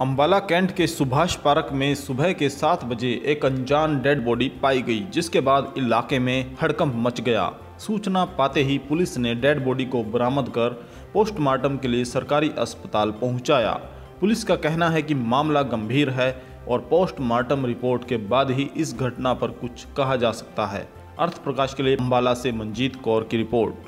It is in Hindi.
अंबाला कैंट के सुभाष पार्क में सुबह के सात बजे एक अनजान डेड बॉडी पाई गई, जिसके बाद इलाके में हड़कंप मच गया। सूचना पाते ही पुलिस ने डेड बॉडी को बरामद कर पोस्टमार्टम के लिए सरकारी अस्पताल पहुँचाया। पुलिस का कहना है कि मामला गंभीर है और पोस्टमार्टम रिपोर्ट के बाद ही इस घटना पर कुछ कहा जा सकता है। अर्थ प्रकाश के लिए अम्बाला से मंजीत कौर की रिपोर्ट।